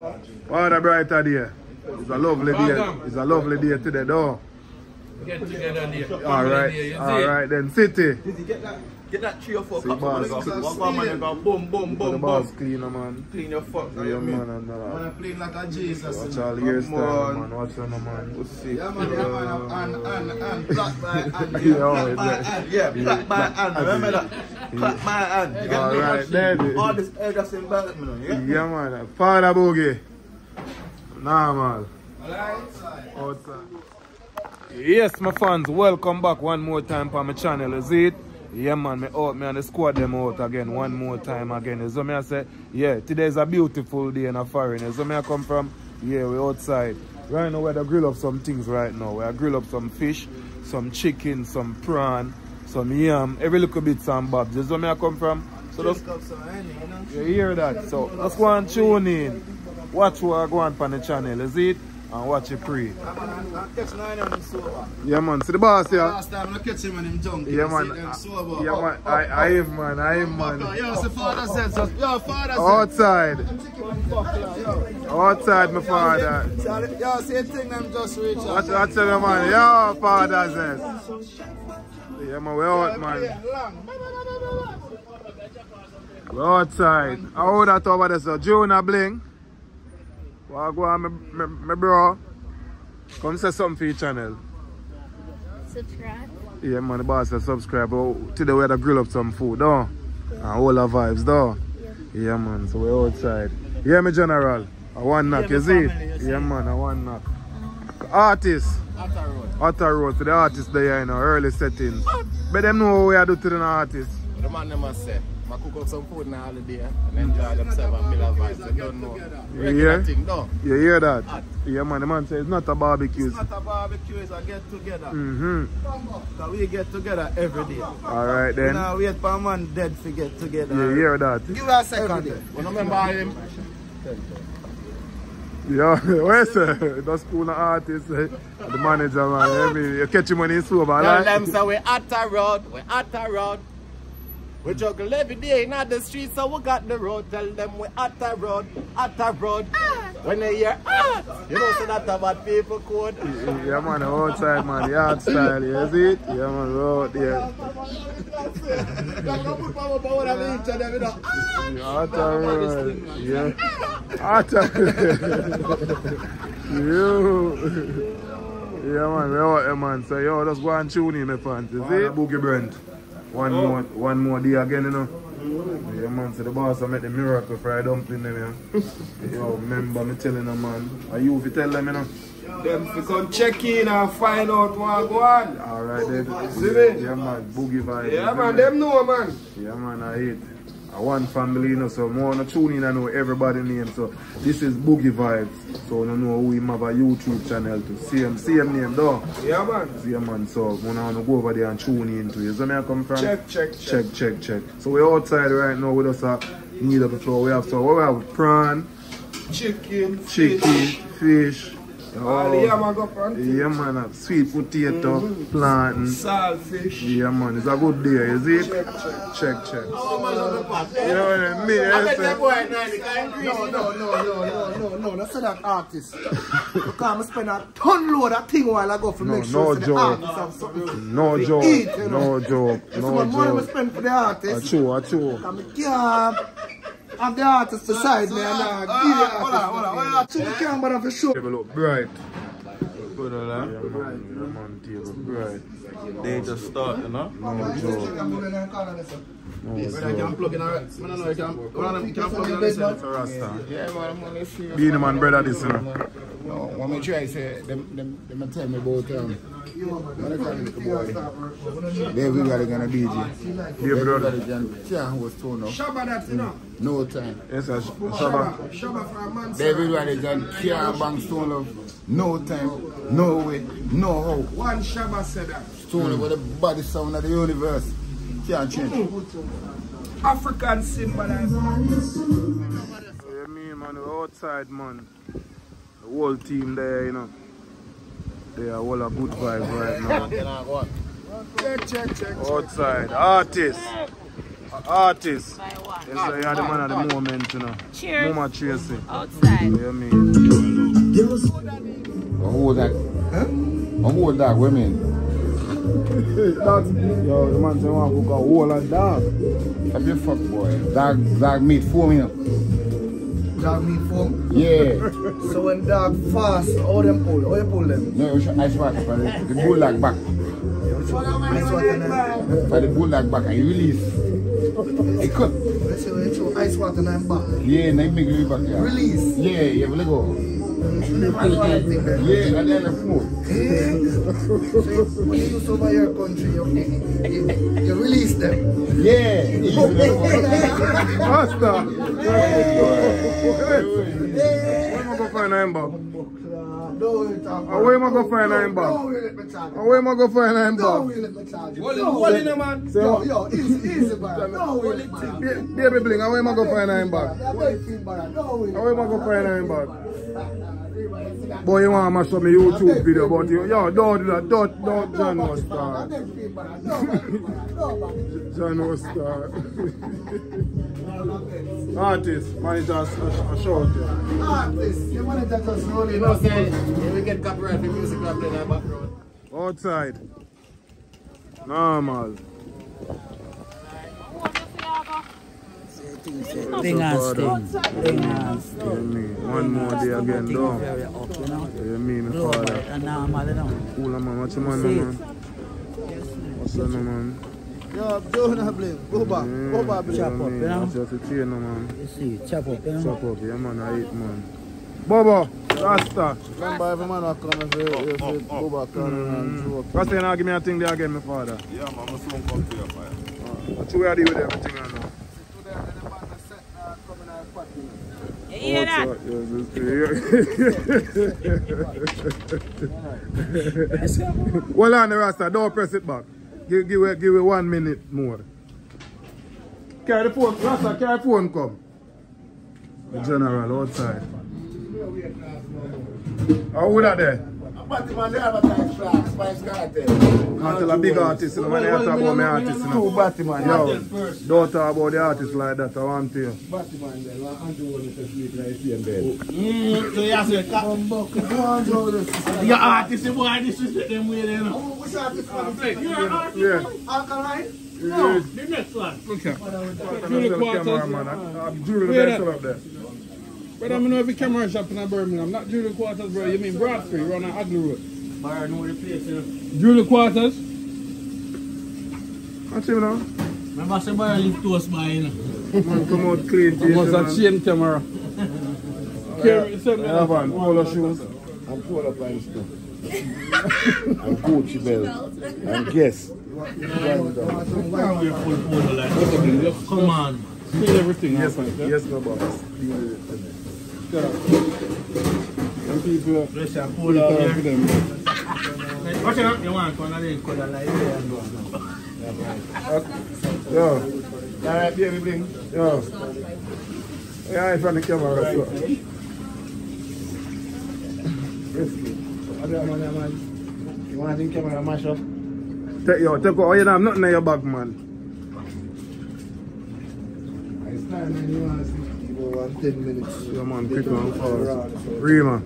What a brighter day. It's a lovely day. It's a lovely day today, though. Get together there. All right, all right then. City. Get that, three or four See, cups boss. of go. One man you go boom, boom, Put the boom, balls boom. clean, man. Clean your fuck. Yeah, you man. mean? And, uh, Man, playing like a Jesus. watch you all know. your Come man. Watch on, man. We'll see. Yeah, man, yeah, man. And, and, and, black by hand. Yeah, Yeah, black by hand. Yeah, clap my hand. Remember that? Clap my hand. You get All me? right, then. All this air just embarrassed me now. You get me? Yeah, man. Father Boogie. Normal. Outside. Yes, my fans, welcome back one more time for my channel, is it? Yeah, man, me out, me and the squad them out again, one more time again. You so me I say, yeah, today's a beautiful day in a foreign. You so me I come from, yeah, we outside. Right now, we're to grill up some things right now. We're grill up some fish, some chicken, some prawn, some yam, every little bit some bobs. You so me I come from? So just Cups of honey, you know. you hear that? So let's go and tune in. Watch what I go on on the channel, is it? And watch it pre. Yeah, man, and- and catch nine of them sober. Yeah man, see the boss here? Last time I catch him and him junkie. Yeah man, I- yeah man, I, I am man, I up. Oh, man. Yo, the father said so. Yo, father said. Outside, outside my father. Yo, see a thing them just reach out. Watch, watch the man, yo father says. Yeah man, we out man. We outside. How old that over there so? Jonah Bling. What go on, my, my, my bro? Come say something for your channel. subscribe. Yeah, man, the boss said subscribe. Oh, today we had to grill up some food, though. And all our vibes, though. Yeah, man, so we're outside. Yeah, me general. I one knock, you see? Yeah, man, I one knock. Artist. Otter Road to the artists there, you know, early settings. But them know what we are do to the artists. The man them must say, I cook up some food in the holiday and enjoy themselves and build a vibe. They don't know. Regular Yeah. thing, no. You hear that? Yeah, man, the man says it's not a barbecue. It's not a barbecue, it's a get together. Mm-hmm. So we get together every day. All right, We then. now wait for a man dead to get together. You hear that? Give us a second. You remember all them? Yeah, where's uh, that's cool artist, uh, the manager, man. Every, you catch him when he's sober, Tell right? them so we at the road, we at the road. We juggle every day in the street, so we got the road. Tell them we at the road, at the road. Ah. When they hear ah, you know so that about people code. Yeah, man, outside, man, yard style, you see it? Yeah, man, we're out there. Yeah, Otter Road. Yeah. You. Yeah, man, we're eh, out there, man. So, yo, just go and tune in, my fans. You see? Boogie Brent. One oh. more, one more day again, you know. Yeah, man, so the boss I make the miracle fried dumpling them, yeah. Yo, remember me telling them, man. Are you if you tell them, you know? Them fi come check in and find out what go on. Alright then. See me? Yeah man, boogie vibe. Yeah, man, them know, man. Yeah man, I hate. I want family, you know, so more on tune in, I know everybody name. So this is Boogie Vibes. So you know we have a YouTube channel to same same name though. Yeah, man. Yeah man, so I wanna go over there and tune into you. So me I come from Check, check, check. check, check, check. So we're outside right now with us a need of the floor. We have so what we have prawn, Chicken, chicken, fish, fish. All the Oh, yam I go from. yeah man, sweet potato, mm-hmm. plantain. Saltfish. Yeah, man, it's a good day, is it? Check, check. Check, check. Oh man, on the pot. Eh? You know what I mean? I Yes, bet that eh. boy at night, he can't No, no, no, no, no, no, no, no, say that artist. because I spend a ton load of thing while I go for No, make sure no say the joke. artist have something. No to joke, eat, you know. no joke, It's no no money we spend for the artist. A artist. chew, a chew. I'm the artist beside me and uh, give the artist. Hold on, hold on, hold on. So we can't bother for sure. Table look bright. Good, huh? Yeah, man, yeah, man, table bright. They just start, you know? No joke, no joke. plug in our, I know, you can, one of can plug in this It's a Rasta. Yeah, man, I'm only see. Be the man, brother, this, you know. No, when me try say, them, them, them tell me about um, what they call it, the boy. They everybody gonna DJ. Be a brother. Everybody can can't host up. Shabba that, you know. No time. Yes, sir. Shabba. Shabba for a man. They everybody can can't bang stone up. No time, no way, no how. One Shabba said that. Stone hmm. with the body sound of the universe. Can't change. African symbolize. Yeah, me, man, we're outside, man. The whole team there, you know. They are all a good vibe right now. Check, check, check. Outside, artists. Artists. By what? Yes, you're the man at the moment, you know. Cheers. Mama Tracy. Outside. You mean? Who was that? Huh? Who was that? Women. That's, yo, the man say want to cook a whole of dog. Have you fuck boy? Dog, dog meat foam, you know? Dog meat foam. Yeah. So when dog fast, how them pull? How you pull them? No, we should ice water for the, the bulldog back. Ice water and then, For the bulldog back and you release. It cut. let's say when you throw ice water and then back. Yeah, and then make it back. Yeah. Release. Yeah, yeah, let go. Yeah. Eh? You, release them. Yeah. Master! Where am I go find him back? Uh, where am I go find him back? Uh. Where am I go find him back? Don't it, man. Yo, yo, easy, easy, you. Baby bling, uh, where am I go find him back? Uh, Where am I go find him back? Boy, you want to mash up my YouTube video, but you, yo, don't do that. Don't, don't, John was start. John was start. Artist, manager, a, a short. yeah. Artist, you want to just roll You know, say, if we get copyright for music, we play in the background. Outside. Normal. Thing and sting. Thing and sting. You mean, one more day again, Thing though. you mean, my Global father. and normal, you know. Cool, man. What's your man, See man? What's your name, man? Yo, don't blame. Go back. Go back, Yeah, blame. Chop up, mean, you know. That's just a chain, man. You see, chop up, you know. Chop up, yeah, man. I eat, man. Bobo, Rasta. Remember, every man will come if you, if you go back and mm-hmm. joke. Rasta, you know, give me a thing there again, my father. Yeah, man, my son come to your fire. What you are doing with everything, I know. You hear that? Well on the Rasta, don't press it back. Give, give, give it one minute more. Carry the phone, Rasta, carry the phone come. The general outside. How would that there? But man, they advertise flags, Spice Cartel. Can't a big artist, you know, man, they talk about my artist, you Two know. Batman. Yo, don't talk about the artist like that, I want to. Batman, then. One Andrew wanted to sleep like the same bed. Mm, so you have to cut. Go on, Joe, this. Your artist, the boy, disrespect them way, you know. Oh, which artist was? You're an artist. Yeah. Alkaline? No, the next one. Look here. The Quarters. cameraman, I- I'm Julie the Hear best that? up there. Brother, I know every camera shop in Birmingham. Not Jewellery Quarters, bro. You mean Broad Street, run on Hagley Road. Bar know the place, you know. Jewellery Quarters. Watch him now. Remember, I said, Bar live close by, you know. Man, come out clean. I was a man. chain camera. Carry- send me Yeah, that. man, polo shoes. I'm full of fine. I'm Gucci belt. And guess. Come on. Feel everything. Yes, man. yes, no boss. Some people. Bless you, pull out here. Watch out, you want one of them color like that and go. Yo, Alright, baby, bling. yo. Yeah, in front of the camera. So. You want to think camera mash up? Take, yo, take. Oh, you have nothing in your bag, man. It's time, man. You want to see? Go on 10 minutes. Yo, man, quick and fast. Real, man.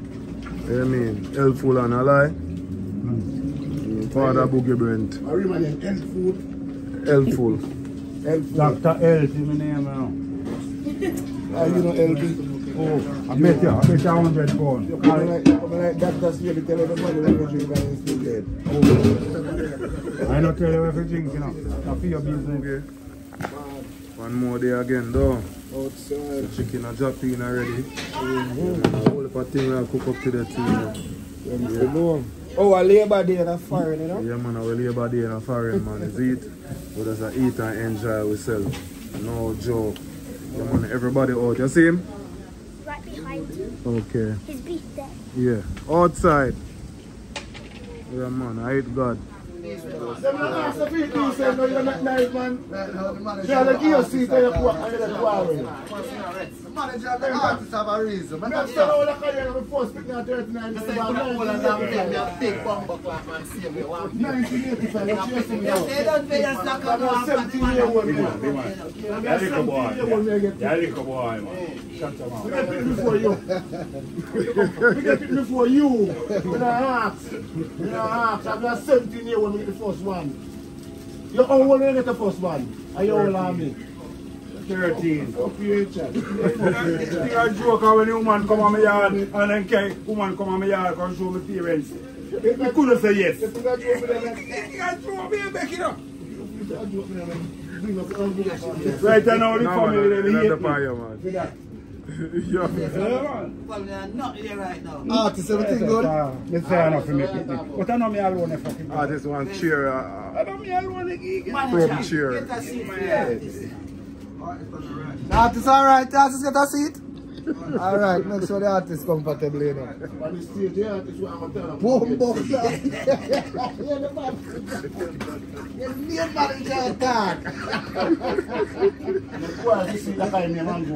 You mean? Helpful and a lie. Mm. Father Boogie Brent. I remember them health food. Helpful. Dr. L, see my name now. Are you know healthy? Oh, I bet you, I bet you a hundred pounds. You come like, come like doctors here to tell everybody when you drink and you still dead. I don't tell you everything, you know. That's for your business. Okay. One more day again, though. Outside. The chicken are dropping already. Mm-hmm. A whole heap of I cook up to the team. You know. Oh, a Labor Day, that's foreign, you know? Yeah, man, our labor day in a foreign, man. Is eat. But as I eat and enjoy ourselves. No joke. Yeah, man, everybody out. You see him? Right behind you. Okay. His beat there. Yeah. Outside. Yeah, man, I eat God. Them not ask the people who say no, you're not nice, man. Right now, the man is Yeah, like you artist see, like tell you that. what, I let manager and the artist have a reason. Man, Me that's have said all that. the career of first picking at 39. Say, put a hole and damn thing, me a big bumper clap and see me one. 1985, you're chasing me out. They don't pay us like I'm a 17 year old man. I'm a 17 year old man. get Yeah, little boy, man. Shut your mouth. We get it before you. I'm a 17 year old, we get the first one. You how old you get the first one? Are you than me? 13. Up your chat. You a joke when the woman come on my yard and then the woman come on my yard and show my parents. We couldn't say yes. You think I joke with them? You a joke me back. You think I joke with them? Bring up the envelope. Right now the family they you hate the me. Fire, man. See. Well, they're not here right now. Artist, everything good? Let's say enough for me picnic. But I know me alone the fucking I just want cheer. Uh, I know me alone the gig. Probe cheer. Get a seat for the artist. Alright, the artist get a seat? Alright, make sure the artist comfortable, you know. On the stage, yeah, this is what I'm gonna tell them. Boom, boom, yeah. You're the man. You're the main manager attack. Why you see that guy in your hand go?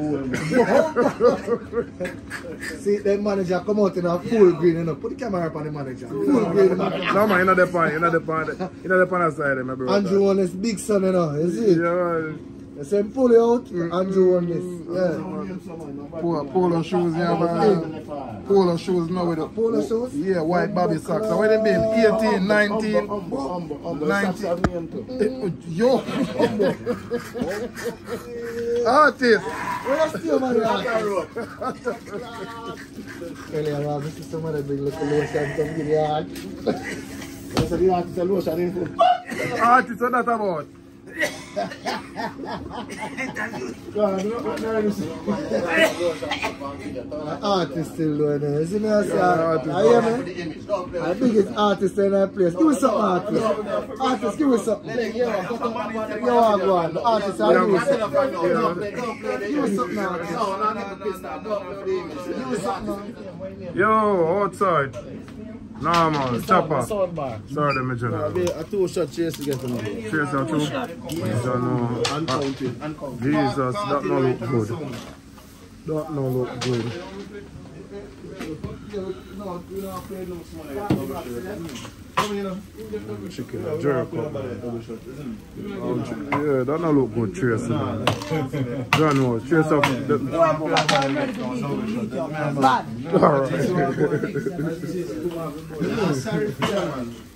See, the manager come out in a full green, you know. Put the camera up on the manager. Full green, you know. no, man, you know the point. You know the point. You know the point aside, my brother. Andrew won his big son, you know. You see? Yeah. You see him pull it out, Andrew won this. Mm-hmm. Yeah. Polo, polo shoes, yeah, man. Polo shoes, no with the Polo oh, shoes? Yeah, white bobby socks. So when they been 18, 19, Humble, humble, humble. 90. Socks have name too. yo. Artist. Where you still, man? Tell you, man, this is some of the big little lotion you a hand. That's the artist of lotion. Artist, what that about? Artist still doing it. You see me, I say, I hear me? I think it's artist in that place. Give me some artist. Artist, give me some. You are going. The artist are doing it. Give me something, artist. Give me something. Yo, outside. Nah, man, chopper. Soundbar. Sorry, them, my general. A two shot chase to get them. Cheers out too. I don't know. Uncounted. Uncounted. Jesus, that no look good. That no look good. Chicken and jerk up. man. Yeah, that no look good, Trace. man. John, no, Trace up. the-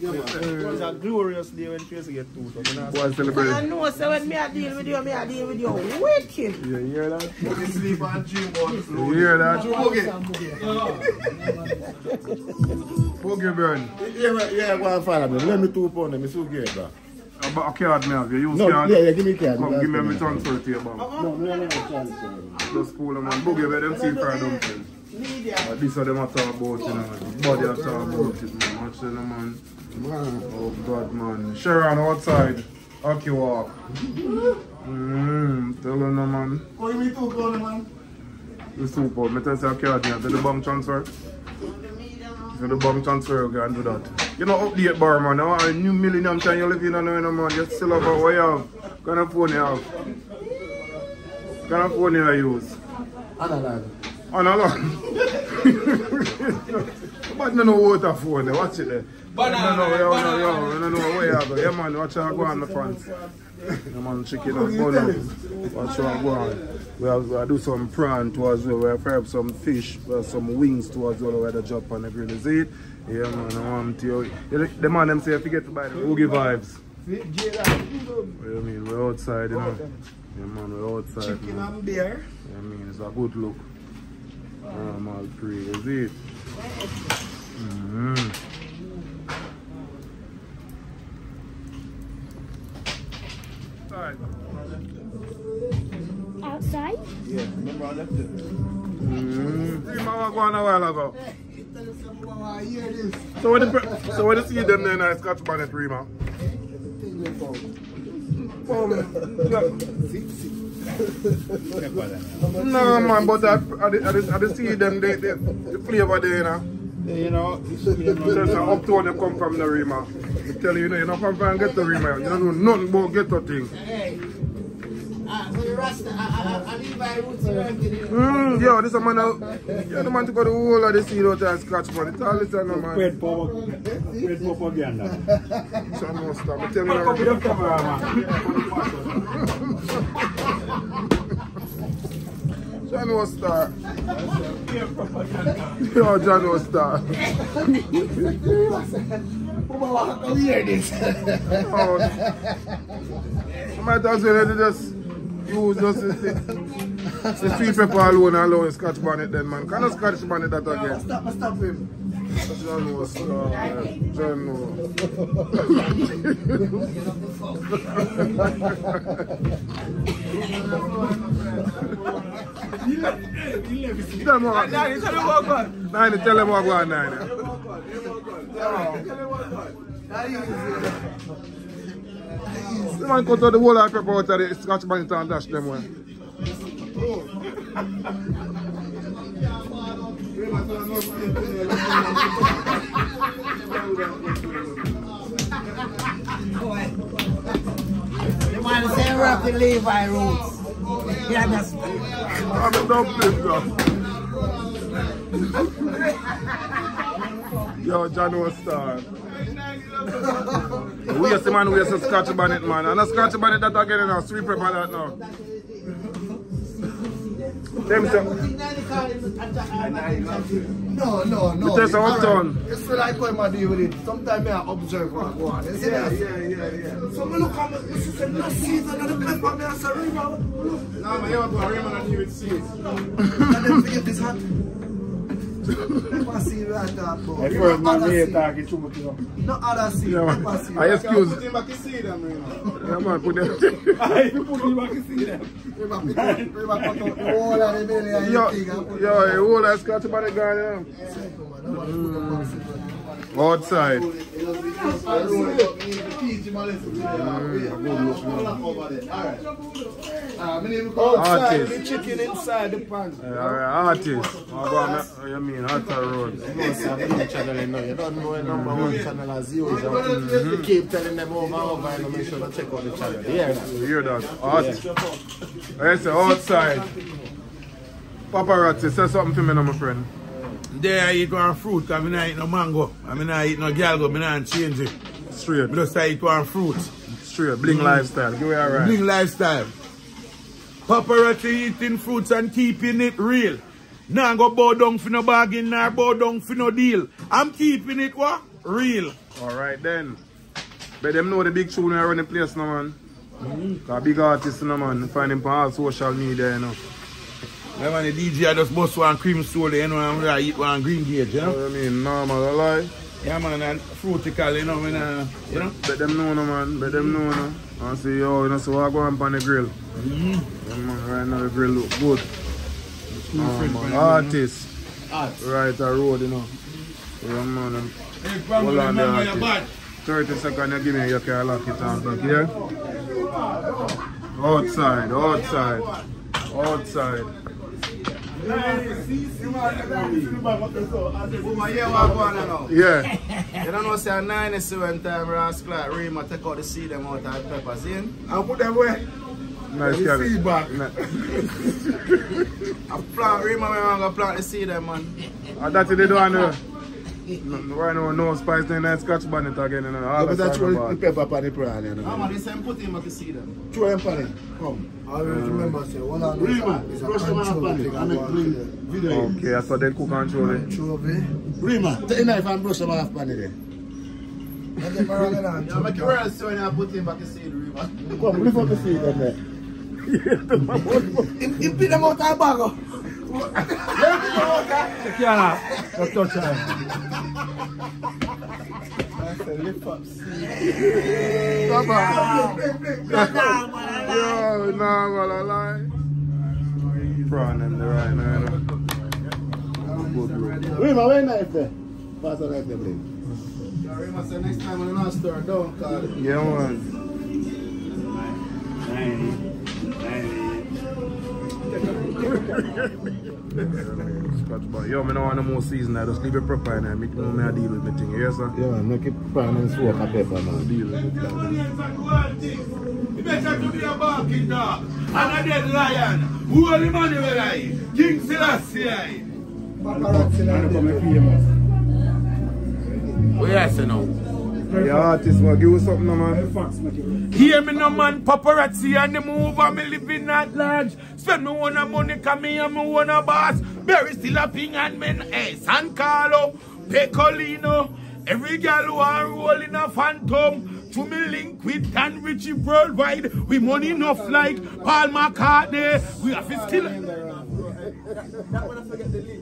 It was a glorious day when Tracy get two. Boy, celebrate. I know, so when me I deal with you, me I deal with you wicked. Yeah, you hear that? Sleep and dream about You hear that? Boogie burn. Yeah, man, yeah, go and follow me. Let me two pound, let me so get bro. About a card me have. You use No, card. yeah, yeah, give me card. Come, give me a transfer to your bank. No, no, no, chance. Just cool them man. Boogie where them see for dumpling. But this are them I talk about, you know. Body I talk about it, man. Watch them, man. Man. Oh, God, man. Sharon outside. Hockey walk. Mmm, tell them, no, man. Call me two pound, man. The super. Me tell you, I can't do the bank transfer. So the bank transfer, you can do that. You know, update bar, man. Now, a new millennium time you live in, and you know, man. You still have what you have. What kind of phone you have? What kind of phone you use? Analog. Analog. but no know water phone. Watch it there. Banana. No, no, yo, no, yo, no, no, no. where you go. Yeah, man, watch how go on the fans. Yeah, man, chicken and bun up. Watch how go on. We have, we have do some prawn too as well. We have have some fish, some wings too as well. We have the drop on the grill. See it? Yeah, man, I want to you. the man them say if you get to buy the Oogie vibes. What do you mean? We're outside, you know. Yeah, man, we're outside. chicken man. and beer. I mean, it's a good look. Um, all three, is it? Mm-hmm. Alright. Yeah, remember I left it. Mm-hmm. Three man a while ago. So when the so when you see them then I scotch bonnet Rima. Um, yeah. no man, but I, I, I, I, I see them they, they, the flavor there, you know. You know, you see them So it's up to when you come from the Rima. I tell you, you know, you don't come from get the Rima. You don't know nothing about get the thing. Mm, yo, this a man out. Yeah, the man took out the whole of the seed out and scratch man. It's all this and no man. Paid for paid propaganda. So I know stop. I tell you Come with now. the camera, man. John no star. Yo, John no star. Come on, come hear this. Oh. I might as well just use just the, the sweet pepper alone and allow you bonnet then man. Can you scratch bonnet that again? Stop, stop him. John no star. man. John no. Tell him what. Nine, tell him what go on nine. The man cut out the whole of the pepper out of the scotch bonnet and dash them one. The man say rock the Levi Roots. Yeah, that's I'm a bro. Yo, John was star. We are the man who is a scotch bonnet, man. And a scotch bonnet that again, you know, sweet pepper that now. Them No, no, no. It is a uptown. It's feel like when I deal with it. Sometimes I observe what go on. See that? Yeah, yeah, yeah. So me look at is a no season of the pepper, me and say. Now, man, you want to Raymond and you with seeds. And then forget this hat. Pepper seed we are talking. At You first, know man, talking too much, you know. No other seed. Yeah. I excuse. Him back in seed, them, you know. Yeah, put them. You put back see them. Rima pick up, Rima cut out the whole of the and Yo, the and put yo, the know. Outside. Artist. chicken inside the pan. Uh, artist. Oh, go on, uh, Road. You don't know a number one channel as keep telling them over and over and make sure to check out the channel. That? You hear that? Artist. I say outside. Paparazzi, say something to me now, my friend. There I eat one fruit, because I not eat no mango. I mean, I eat no galgo, I not change it. Straight. I just I eat one fruit. Straight. Bling mm. lifestyle. Give it a right. Bling lifestyle. Paparazzi eating fruits and keeping it real. Now go bow down for no bargain, nor bow down for no deal. I'm keeping it what? Real. Alright then. But them know the big tune around the place now, man. Mm-hmm. Cause big artists, no man. Find them on all social media, you know. Yeah, man, the DJ I just bust one cream soda, you know, and I eat one greengage, you know? I mean, normal, I lie. Yeah, man, and fruitical, you know, when, uh, you know? Let them know, no, man. Let them know, no. And see, yo, you know, so I go on on the grill. Mm-hmm. Yeah, man, right now the grill look good. Oh, friend from Art. Right, a road, you know. Yeah, man. um, Hey, Hold on, man, there, you're bad. 30 seconds, you give me, you can lock it on back, yeah? Outside, outside, outside. Yeah, You don't know, say, a 97 time Ross Clark, Rima take out the seed them out of peppers in. I'll put them away. nice The carry. feedback. Ni- I plant, Rima, when I'm going to plant the seed them, man. Ah, that's it, they don't know. No, right no spice, then that scotch bonnet again, you know. All But the that's throw the pepper on the prawn, you No, know. man, they say put him back to seed them. Throw them on it. Come. I always mm. remember, say, one of Rima, those a brush them on the thing. pan. I make clean video. Okay, that's what they cook and throw it. Trophy. Rima, take a knife and brush them off pan it eh? there. And then we're running on. Yeah, make it real so when you put him back to seed, Rima. Come, lift up the seed on there. Him him beat them oh. Out of the bag. oh. Check it out. Just touch it. Yo, nah, man, I lie. Prawn them there right now, you know. Good, bro. Rima, where knife there? Pass the knife there, please. Yeah, Rima say next time when you not stir, don't call it. Yeah, man. Scotch. Yo, me don't want no more season. I just leave it proper and I make me I deal with me thing. Yes, sir? Yeah, make it pan and soak a pepper, man. Deal with it. He better to be a barking dog and a dead lion. Who are the man I? I. Famous. What you now? The artist man, give you something now, man. Fax Hear me no man, paparazzi and the move and me living at large. Spend me one a money, come me and me one a boss. Berry still a ping and men, hey, San Carlo, Piccolino. Every girl who are rolling a phantom. To me link with Dan Richie worldwide. We money enough like Paul McCartney. We have to still. To your link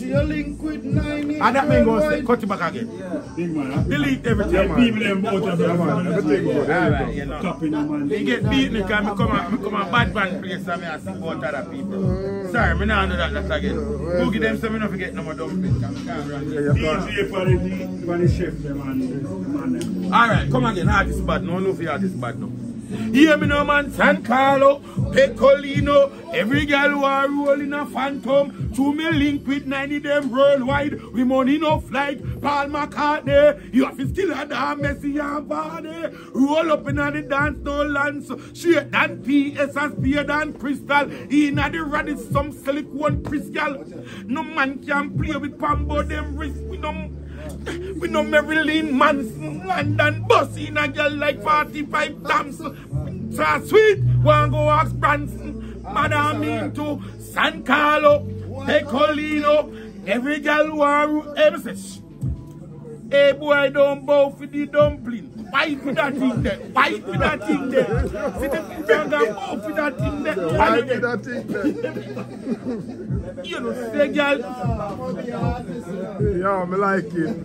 With nine And ah, that man goes right? cut it back again. Yeah. Big man. Delete everything. Yeah, man. People them out of man. Everything go. Alright, you know. Copy no man. They get beat me because me come a, me come a bad man place and me a support other people. Sorry, me not do that that again. Who give them so me not forget no more dumb things. DJ for the, for the chef them and man them. Alright, come again. Artist bad. No, no for artist bad no. Hear me no man, San Carlo, Piccolino, every girl who are rolling a phantom, to me link with 90 them worldwide, we money enough like Paul McCartney, you have to still a damn messy and body, roll up in the dance, no lands, straight than PS and spear than crystal, in the rod is some silicone crystal, no man can play with Pambo, them wrist, we no we know Marilyn Manson, London bus in a girl like 45 times. So sweet, one go ask Branson, Madam into San Carlo, Piccolino, every girl want every say, "Shh." Hey boy, don't bow for the dumpling. Fight with that thing there. Fight with that thing there. See the burger bow for that thing there. I Fight did it. that thing there. You know, say girl. Yeah, me like it.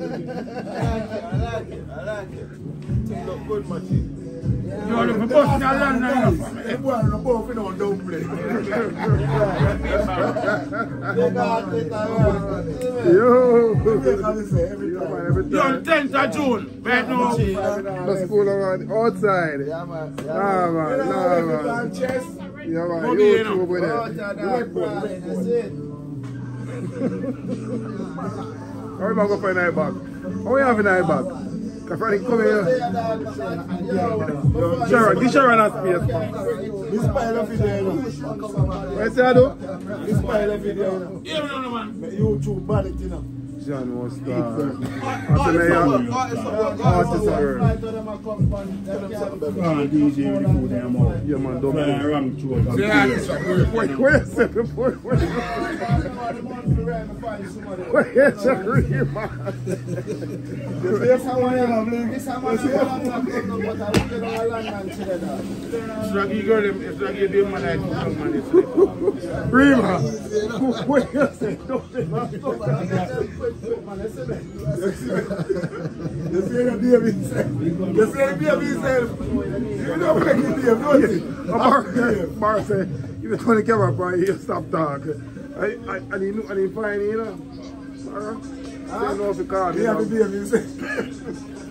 Every You on time. 10th of June, right now. The school outside. Yeah, man. Yeah, man, Oh. How we go for a back? How we have a night back? Because Friday come here. Sharon, give Sharon a space. This pile of video, you know. What you say, I do? This pile of video, you know. Yeah, man. YouTube bad it, you know. John was say, yeah. Artist of. Ah, DJ the food them out. Yeah, man, don't ram through it. Yeah, it's a good you say before? You you say, real man? This how I am, man. This how I am, but I will get all London together. Draggy girl, them- if Draggy them man, I know, man. it's- Real man. What you say? Don't that. You see the baby himself. You see the baby himself. You don't it don't you? Say, if you turn the camera up, you stop talking. I, I, I need, I need fine, you know. Bar, say no if you call me. You have the now. baby himself.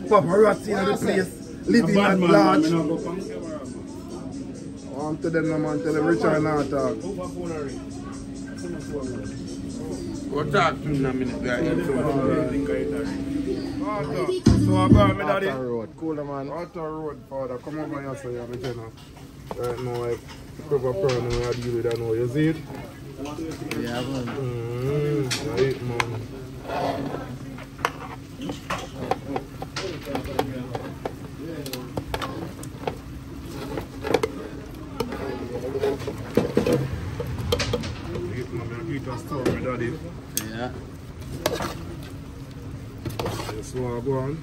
Paparazzi in the place, living at large. me not go come oh, camera. I'm to them, man, tell them Richard not talk. We'll talk to him in a minute, guys. So I got me daddy. road. Cool, man. Outer road, father, come over here, so you have a channel. Right now, I cover pearl, now I deal with that now. You see it? Yeah, man. Mm, right, man. Man, I keep a store, my daddy. Yeah. That's what go on.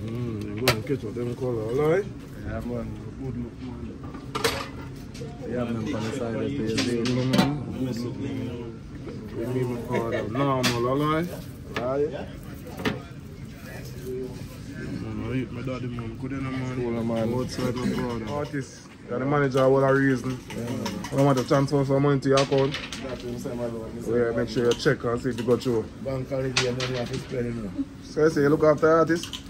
Mm, I'm going to catch up them color, alright? Yeah, man. Good look, man. Yeah, man, from the side of the need my father. Normal? Right? My daddy, man. Man. Outside my brother. Artist. You're the manager of all the reason. I don't want to transfer some money to your account. I'm. So yeah, make sure you check and see if you got through. Bank holiday and then you have to spend it. So say you look after the artist.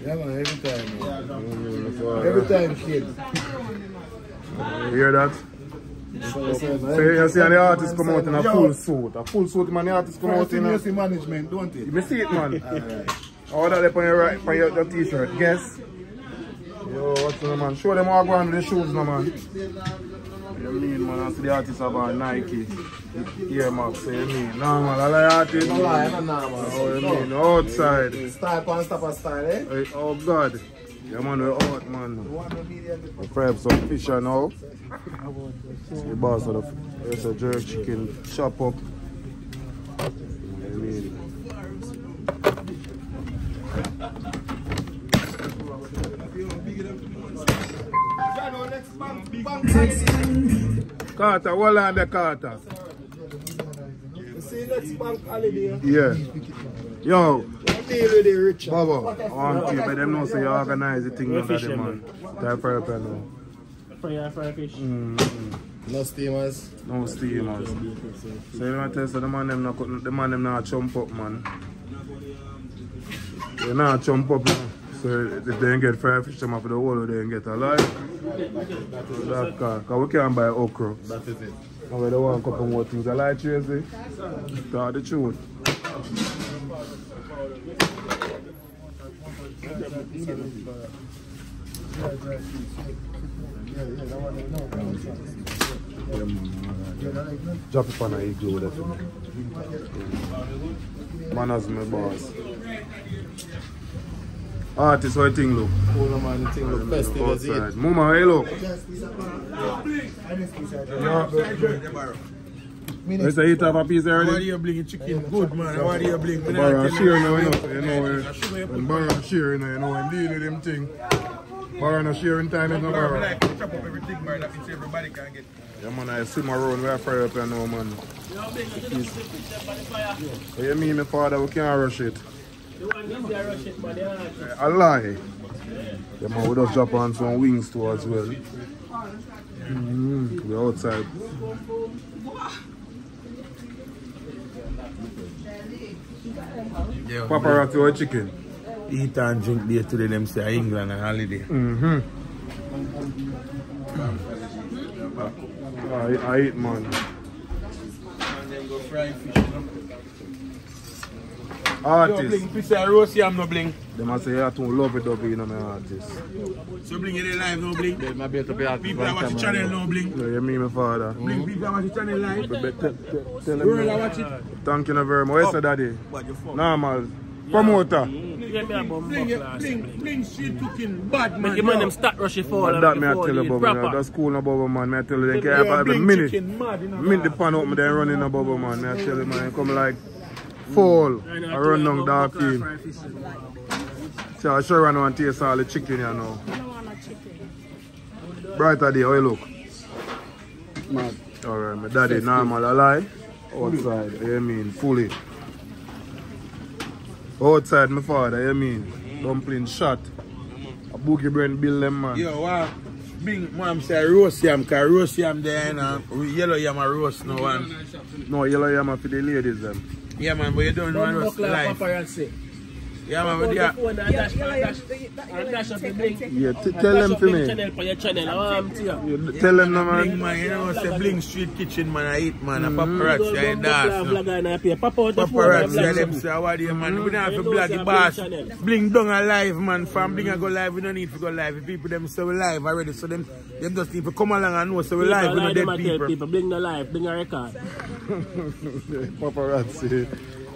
Yeah, man, every time. Man. Every time, kid. You hear that? So you see the artist come out in a full suit. A full suit man the artist come out in a you see management, don't it? You see it man? All that up on your right on your, your t-shirt. Guess. Yo, what's the man? Show them how go on with the shoes now man. You mean man, I see the artist have a Nike. Air Max, so you mean? Nah man, I like artist. No lie, no nah, man. Oh, you mean outside. Style pan stop a style, eh? Hey, oh God. Yeah man, we're out man. We fry some fish and now. The boss of the there's a jerk chicken chop up. I mean, Carter, what on the Carter? See, bank holiday. Yeah. Yo, Deal with the rich. Baba, I want to but them know say you organize the thing under the man. Type for up now. Fire, uh, fire fish. Mm-hmm. No steamers. No steamers. So you want to tell us the man them not the man them not jump up man. They not jump up now. So if they ain't get fire fish them up for the whole they ain't get alive. That car. Cause we can't buy okra. That is it. And we don't want a couple more things. I like Tracy. Tell the truth. Drop it on a igloo me. Man as my boss. Artist, what you think look? Cool man, the thing look as it. Mama, hey look. You say you have a piece How are already? you bling chicken? Good man. How are you bling? Me Barra not tell share you. now, you know, you know, when Barra share, you know, you know, him deal with them thing. Barra no sharing time, is no Barra Barra. like to chop up everything, man. That means everybody can get. Yeah, man, I swim around where I fire up here now, man. So you mean, my father, we can't rush it. I lie. Yeah, man, we just drop on some wings too as well. Mm, we're outside. Paparazzi or chicken? Eat and drink beer today, them say England and holiday. Mm-hmm. I, I eat, man. Yo, Artist. bling, piece of roast yam, no bling. They must say you have to love it up, you know, my artist. So bling, you dey live, no bling. They might be able to be active People that on watch the channel, no bling. Yeah, you mean my father. Bling, mm-hmm. people that watch the channel live. But, but tell, tell, tell World him, that watch it. Thank you very much. Where's oh. the daddy? What you fuck? Normal. Promoter. Mm-hmm. Get me a bum Bling, buck you- last bling, bling. bling, shit cooking, bad man. Make the man them start rushing forward. But that me I tell you, Bubba, man. That's cool, no Bubba, man. Me I tell you, they Yo, can't have every minute. chicken, mad, you know, Minute the man. pan open, then running a Bubba, man. Me I tell you, man. Come like fall. I run down dark in. So I sure run and taste all the chicken, you know. Brighter day, how you look? Mad. Alright, my daddy normal, I lie. Outside, you mean, fully. Outside, my father, you mean. Dumpling shot. A boogie brain bill them, man. Yo, wow. Bling, mom say roast yam, cause roast yam there, you know. Yellow yam a roast no one. No, yellow yam for the ladies, them. Yeah, man, but you don't want roast live. paparazzi. Yeah, man, but yeah. Phone and dash, dash, and dash up the bling. Yeah, t- tell them Dash up for me. channel for your channel. I want to you. You tell them, no, Bling, man. man, you know, say Bling Street Kitchen, man, I eat, man, a Mm-hmm. paparazzi, I ain't dance, no. Vlogger in a paper. Papa out the phone. Paparazzi, and yeah, them vlog say, how are you, man? We don't have to You blog the a boss. Bling channel. Down alive, man. From Bling I go live, we don't need to go live. The people them say we live already, so them, them just need to come along and know, so we People live, we lie not dead people. people. Bling the live, bling a record. Paparazzi.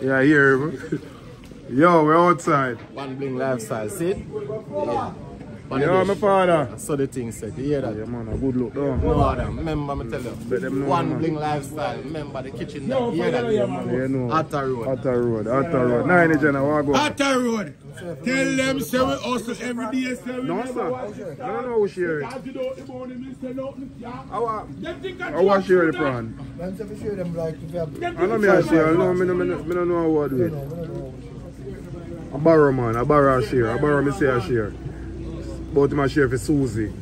Yeah, here. Yo, we're outside. One bling lifestyle, see it? Yeah. One Yo, my father. So the thing said, you hear that? Yeah, man, a good look, though. No other. Remember, me tell you. Bet them know, One man. bling lifestyle. Remember the kitchen. there. You hear that? You know. Atta Road. Atta Road, Atta Road. Nine Jenna, what go? Atta Road. Tell them, say we hustle every day, say we No, sir. watch it. I don't know who share it. As you know, the morning, me say nothing, yeah. How Them think I I want joke, share the that. prawn. Man, say we show them like if you have- I know think me I share. I know me, no- me, no- me don't know what do it. I borrow man, I borrow a share. I borrow me say a share. But him a share for Susie.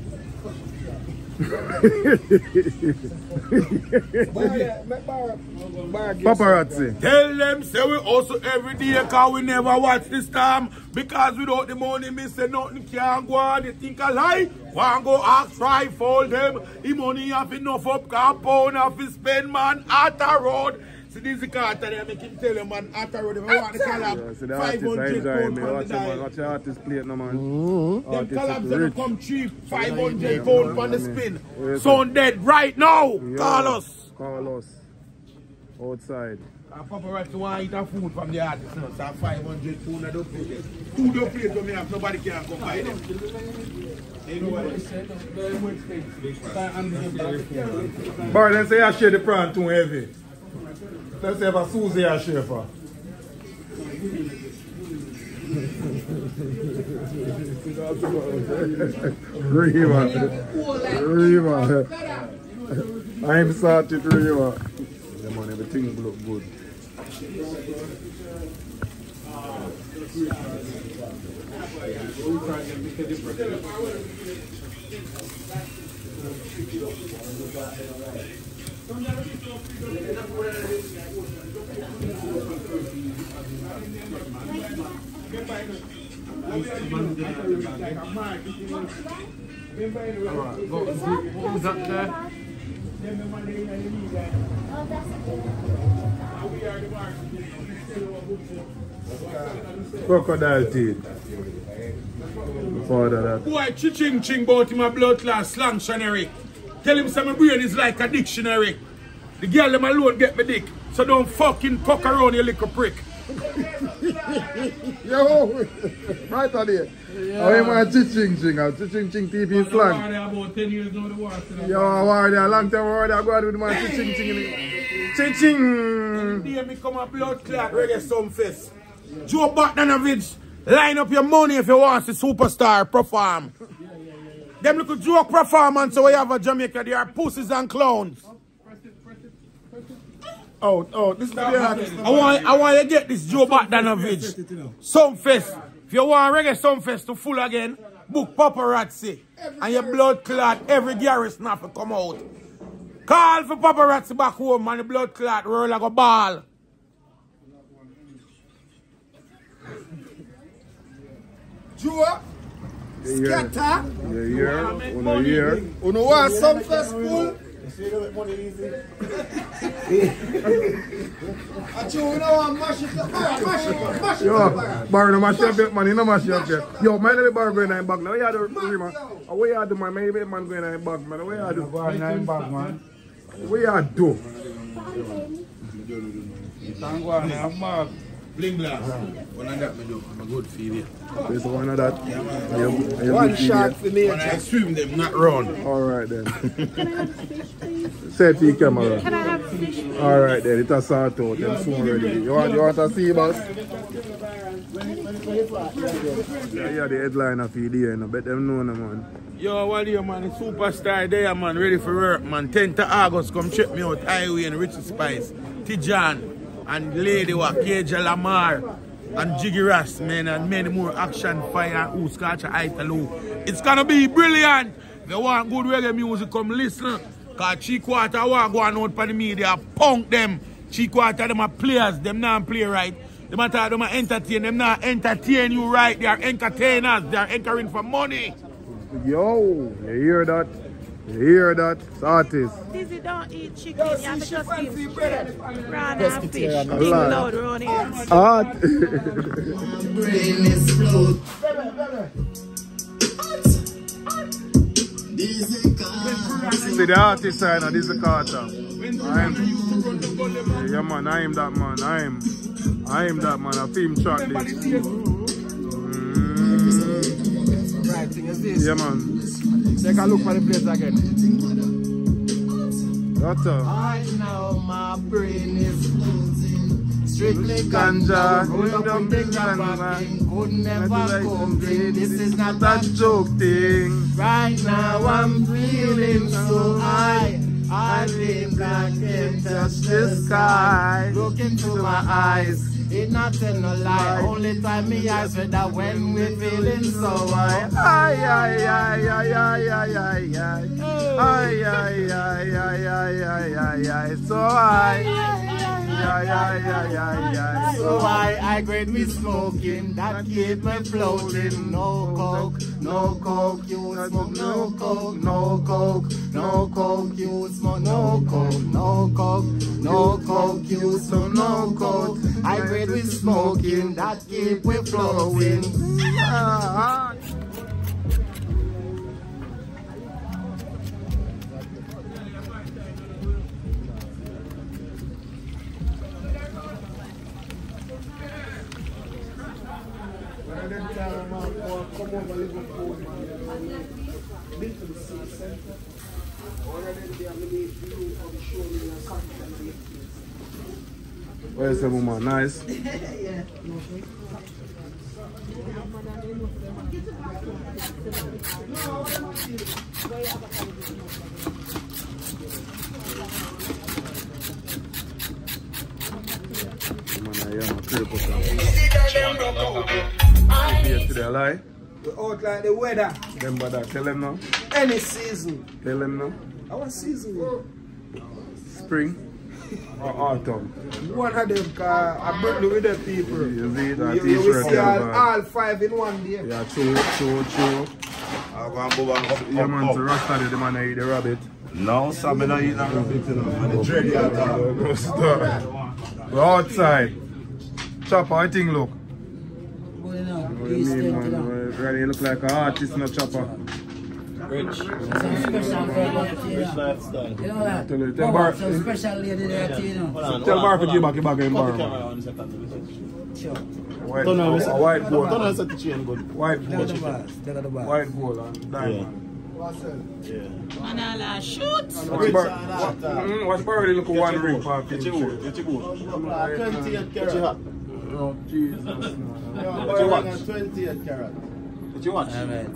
Paparazzi. Tell them say we also every day cause we never watch the storm. Because without the money, me say nothing can go on. They think a lie. One go ask try fold them. The money have enough up compound have to spend man at a road. See this is the car there, make him tell them man at a road. If I want the Yeah, collab, see the artist I 500 enjoy pound me. for Watch the the man, dial. watch the artist plate no man. Them collabs is them rich. come cheap, 500 pound for the spin. Yes, Son dead right now. Yeah. Call us. Call us. Outside. Uh, paparazzi want to eat a food from the artist now, so 500 pound I don't play them. Two don't play them, me have nobody can come buy them. You know what? Very much expensive. Bar, then say I share the prawn too heavy. Let's have a Susie share for. Rima. Rima. I'm started Rima. Yeah man, everything look good. Crocodile teeth. Before that. Boy, chi-ching ching about him a blood class slang shannery. Tell him some brain is like a dictionary. The girl them alone get me dick. So don't fucking fuck around you little prick. Yo, right on here. Am I chiching ching? I'm chiching ching TV slang. about 10 years the war Yo, I war there, long time I war there, I go out with my chiching ching. Chiching. Hear me come a blood clot reggae Sumfest. Joe Bogdanovich, line up your money if you want to superstar perform. Them little joke performance we have a Jamaica, they are pussies and clowns. Oh, oh, this is the artist. I want, I want you to get this Joe Bogdanovich. Sumfest. If you want a reggae Sumfest to full again, book paparazzi. And your blood clot, every garrison have to come out. Call for paparazzi back home and the blood clot roll like a ball. Joe, scatter. yeah, yeah. Una year. You know what? Some festival. I you know what? Mash it up. Mash it up. Mash it Yo, up. no mash up yet, man. You no mash up yet. Yo, man, the bar going in back now. What you do, Rima? What you do, man? Maybe man going in back, man. What you do? Going in back, man. What you do? Thank God, I'm back. Bling glass. Ah. One of that me do. I'm a good feed There's oh. one of that. Yeah, One shot for me. When I swim them, not run. All right then. Say it to your camera. Can I have fish? All right then. It has sort out. Them soon ready. You want, you want to see, boss? Yeah, yeah, the headliner for the year. No, bet them know, no, man. Yo, what you man? The superstar there, man. Ready for work, man. 10th of August, come check me out. Highway and Richie Spice. Tijan and Lady Walk, Keja Lamar. And Jiggy Ras, man, and many more action, fire, who scotch, Italo. It's gonna be brilliant. If you want good reggae music, come listen. Cause Cheekwater want go on out for the media, punk them. Cheekwater, them are players, them not play right. Them are them are entertain, them not entertain you right. They are entertainers, they are anchoring for money. Yo, you hear that? You hear that? It's artist. Dizzy don't eat chicken. You have to just give prawn and fish. A Big lot. loud around here. Art. brain explode. This is the artist side now, this is the Carter. I'm, yeah man, I am that man, I am. I am that man, a film track this. Mm, Right thing is this. yeah man. Take a look for the place again. That's a Right now my brain is strictly ganja. ganja. Roll up with the grandpa king. Could never complain. This is not a joke thing. Right now I'm feeling so high. I think I can touch the sky. Look into my eyes. It not tell no lie. Only time me I said that when we feeling so high. Ay, ay, ay, ay, ay, ay, ay, ay. Ay, ay, ay, ay, ay, ay, ay, ay. So high. Ay. So I, I grade me smoking, that keep me floating. No coke, no coke, you smoke no coke, no coke, no coke, you smoke no coke, no coke, no coke, you smoke no coke. I grade me smoking, that keep me flowing. Ah, ah, Woman? Nice. Man, I am a cripple. Yesterday, I lie. We out like the weather. Them brother, tell them now. Any season. Tell them now. Our season. Spring or autumn. One of them, cause I bring the with the people. You see that You, you see all, all five in one day. Yeah, true, true, true. Yeah, man, so Rasta did the man eat the rabbit. No, sir, I don't eat that rabbit, you know. And the dread you have. We're outside. Chopper, I think look. Good enough. What do you mean, man? Really, you look like an artist, no chopper. Rich. Some special girl there, you know. lifestyle. You know that? Tell her, tell Bar- some special lady there, you know. Tell Bar to give back, give back in Cut Bar. the camera man. on second. Sure. White, Turn on, a, Mr. a white Turn on, gold. set the chain good. White Look at the gold. bars. The bars. White gold and diamond. Yeah. Manala, shoot! Watch Bar, watch, mm, watch Bar really look at one ring for a Get picture. your wood, get your wood. 28 carat. Get your hat. Oh, Jesus. Get your watch. 28 carat. Get your watch. All right.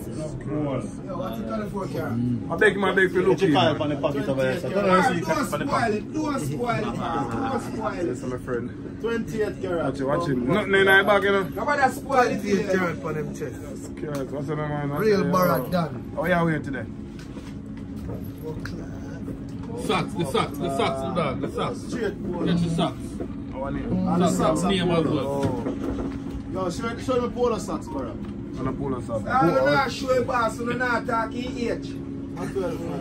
I beg him, I beg for look Get your in. file man. on the pocket over there. sir. Turn on, see you Don't spoil it, don't spoil it, don't spoil it. Yes, my friend. 28 carat. Watch it, watch it. Nothing in my bag, you know. Nobody spoil it here. Turn for them chest. Scared. What's the name, man? Real Barack done. Oh, yeah, we're today. Socks, the socks, the socks, the dog, the socks. Straight Get your socks. Oh, I need. the Socks, name as well. Yo, show, show me polo socks, bro. I'm pull us up. I'm not sure boss, I'm not talking age.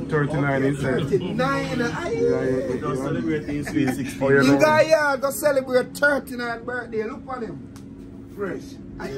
39 inside. 39, Yeah, aye. yeah, yeah. Don't celebrate his sweet 16. Oh, you You know. guy here go celebrate 39th birthday. Look for him. Fresh. Aye.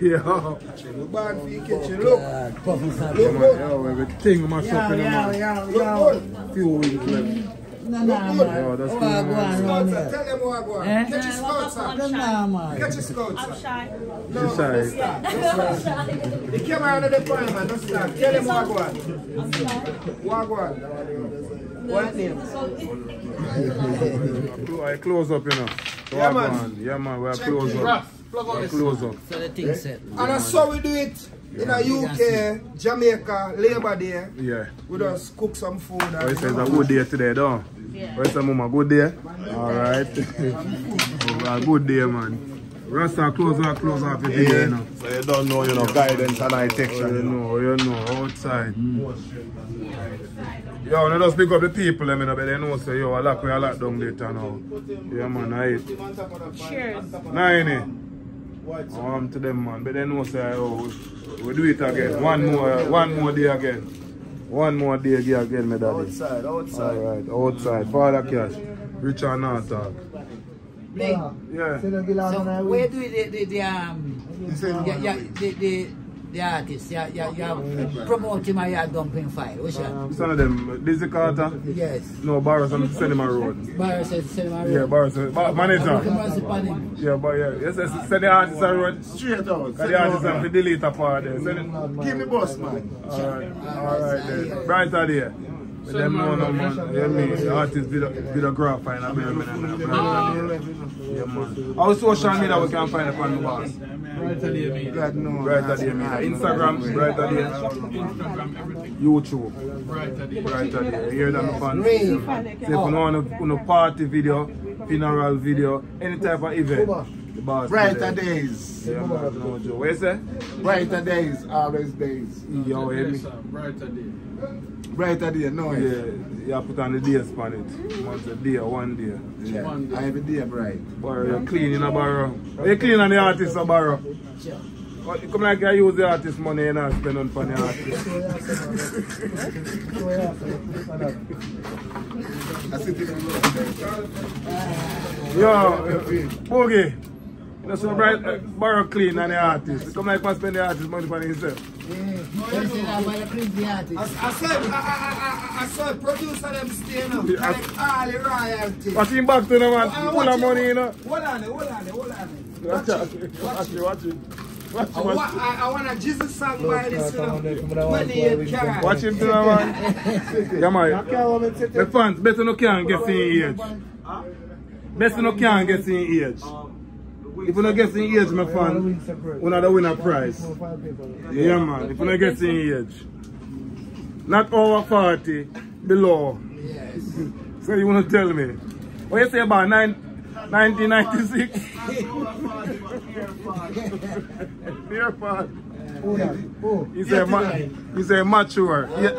Yeah. You born for your kitchen. Look. God, puffing some. Look good. Yo, everything must Yo, up in the yo, man. yo, Look yo. good. Few weeks left. No, no, man. Yo, that's Oh, good, I man. go on around here. tell them what I go on. Eh? Catch your scouts, sir. No, no, man. Catch your scouts, I'm shy. No, She shy. don't start. Don't start. The camera under the point, man. Don't start. Tell them what I go on. What I go on. What name? I close up, you know. So Yeah, man. on. Yeah, man. We're close it. up. We're close up. So the thing set. And that's how we do it. In a UK, Jamaica, Labor Day, Yeah. we just cook some food. Oh, And, it says a good day today, though. Yeah. Oh, it's mama good day. All right. oh, a good day, man. Rasta close up, close off your day, you know. So you don't know, you know, guidance and I text Oh, you you. know, you know, outside. Yo, no just pick up the people, them, you know, but they know, say, yo, I lock, we a lock down later now. Yeah, man, I eat. Cheers. Nine, um, to them, man, but they know, say, oh, we, we do it again. One more, one more day again. One more day again, my daddy. Outside, outside. Alright, outside. Father Cash. Richard Northall. Big. Yeah. So where do the the, the um yeah, yeah, the the the artist yeah yeah yeah promote him and yeah dumping file. Which one? Some of them, Dizzy Carter. Yes. No, Barros on Cinema Road. Barry says cinema. Yeah, Barros. Bar- manager. Yeah, but yeah. Yes, yes, send the artist on road. Straight out. Cause the artist have to delete a part there. Send it. Give me boss, man. Alright, alright then. Brighter there. But them know no man. Yeah, me. The artist did a, did a graph find a baby and a brand Yeah, man. How social media we can find upon the boss? Brighter day, mate. God knows. Brighter Day Media. Instagram, Brighter Day. Instagram, everything. YouTube, Brighter day. Brighter Day. You hear that, my fans? Say if you want a, a party video, funeral video, any type of event, the boss. Brighter there. days. Yeah, man. No joke. What you say? Brighter days, always days. Yo, hear me? Brighter day. Brighter day, no. Yeah, you have put on the days on it. Once a day, one day. Yeah. One day. I have a day bright. Barrow, you're clean in a barrow. You clean on the artist, a barrow. Sure. But Come like you use the artist money and not spend on for the artist. I sit in Yo, Boogie. That's so bright, uh, borrow clean on the artist. Come like man spend the artist money for himself. Yeah. Them say that about the artist. I, I said, I, I, I, I saw producer them staying up, Yeah, I- collect all the royalties. Watch him back to the man, full watch money, you know. Hold on, hold on, hold on. Watch Watch it, it, watch it, it. watch it. Watch I, it, wa- watch it. I, I want a Jesus song by this, you know. 28 carat. Watch him to the man. Yeah, man. The fans, better no can get in age. Better no can get in age. If you not get in age, my fan, we not the winner prize. Yeah, man. If you not get in age. Not over 40, below. Yes. So you want to tell me? What you say about nine, 1996? Dear part. Who that? Who? You say, ma- you say mature. Yeah.